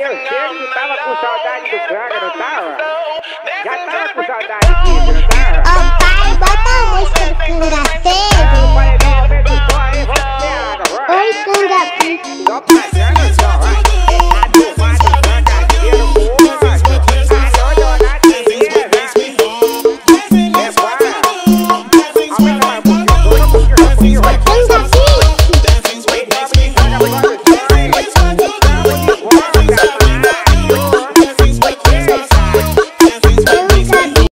Eu sei que tava com saudade do cara, não tava? Já tava com saudade do disso, não tava? Ô oh, pai, bota a música do Kunga Febre. Oi, Kunga Febre.